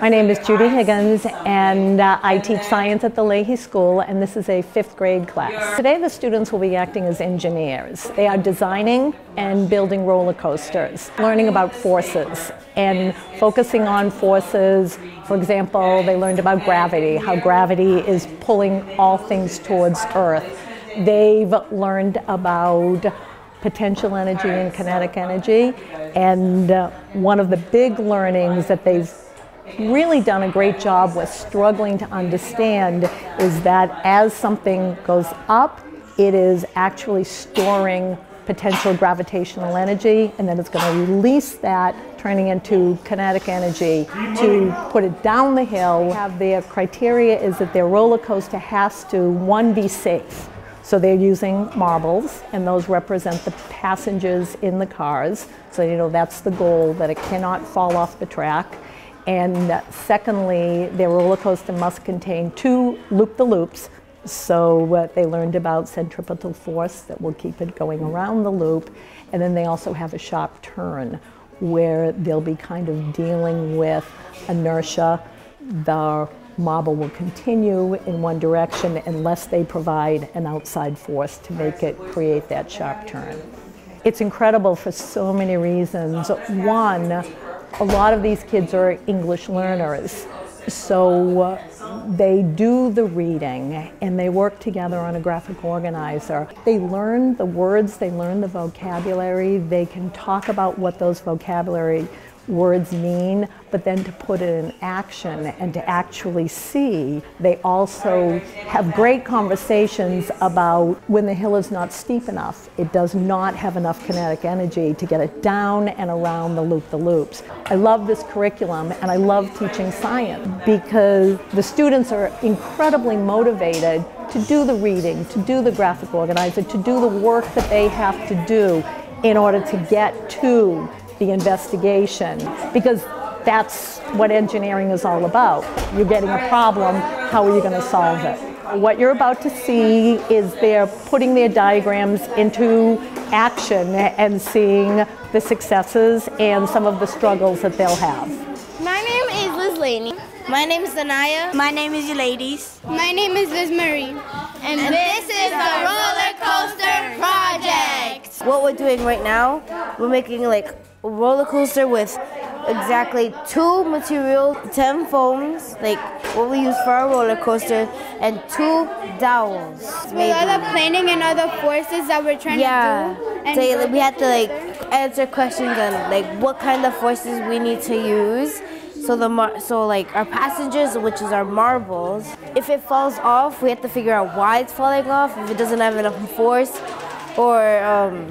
My name is Judy Higgins, and uh, I teach science at the Leahy School, and this is a fifth grade class. Today, the students will be acting as engineers. They are designing and building roller coasters, learning about forces, and focusing on forces. For example, they learned about gravity, how gravity is pulling all things towards Earth. They've learned about potential energy and kinetic energy, and uh, one of the big learnings that they've really done a great job with struggling to understand is that as something goes up, it is actually storing potential gravitational energy and then it's going to release that turning into kinetic energy to put it down the hill. Have their criteria is that their roller coaster has to one be safe so they're using marbles and those represent the passengers in the cars so you know that's the goal that it cannot fall off the track and secondly, their roller coaster must contain two loop-the-loops. So uh, they learned about centripetal force that will keep it going around the loop. And then they also have a sharp turn where they'll be kind of dealing with inertia. The marble will continue in one direction unless they provide an outside force to make it create that sharp turn. It's incredible for so many reasons. One, a lot of these kids are English learners. So uh, they do the reading and they work together on a graphic organizer. They learn the words, they learn the vocabulary, they can talk about what those vocabulary words mean, but then to put it in action and to actually see. They also have great conversations about when the hill is not steep enough. It does not have enough kinetic energy to get it down and around the loop-the-loops. I love this curriculum and I love teaching science because the students are incredibly motivated to do the reading, to do the graphic organizer, to do the work that they have to do in order to get to the investigation because that's what engineering is all about. You're getting a problem, how are you going to solve it? What you're about to see is they're putting their diagrams into action and seeing the successes and some of the struggles that they'll have. My name is Liz Laney. My name is Zanaya. My name is Ladies. My name is Liz Marie. And, and this, this is the Roller Coaster Project. What we're doing right now, we're making like a roller coaster with exactly two materials, 10 foams, like what we use for our roller coaster, and two dowels. With other planning and other forces that we're trying yeah. to do. Yeah, so we had to like answer questions on like what kind of forces we need to use. So the so like our passengers, which is our marbles, if it falls off, we have to figure out why it's falling off. If it doesn't have enough force, or um,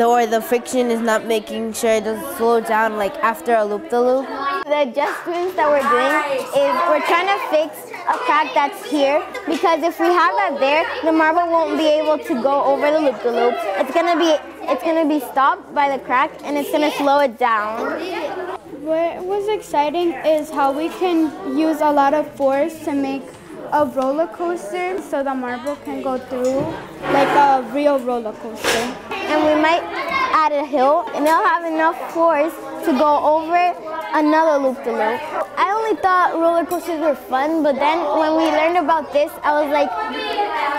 or the friction is not making sure it doesn't slow down like after a loop-the-loop. The adjustments that we're doing is we're trying to fix a crack that's here because if we have that there, the marble won't be able to go over the loop-the-loop. It's gonna be it's gonna be stopped by the crack and it's gonna slow it down. What was exciting is how we can use a lot of force to make a roller coaster so the marble can go through like a real roller coaster. And we might add a hill and they'll have enough force to go over another loop-the-loop. I only thought roller coasters were fun, but then when we learned about this, I was like,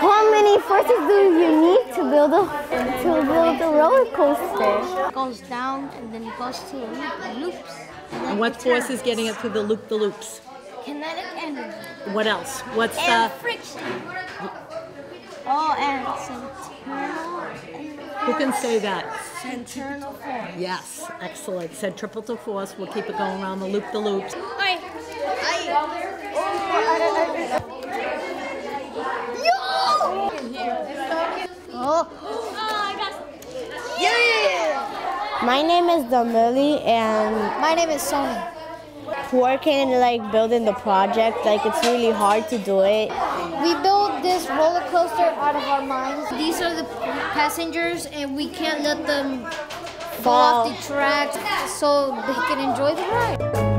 how many forces do you need to build a to build a roller coaster? It goes down and then it goes to the loops. And what force is getting it through the loop-the-loops? Kinetic energy. What else? What's and the friction? Oh, and centripetal. Who can say that? Centripetal force. Yes, excellent. Centripetal force We'll keep it going around the loop the loops. Aye. Aye. Oh. Yeah. My name is Damili and my name is Sony working and like building the project. Like it's really hard to do it. We built this roller coaster out of our minds. These are the passengers, and we can't let them fall off the track so they can enjoy the ride.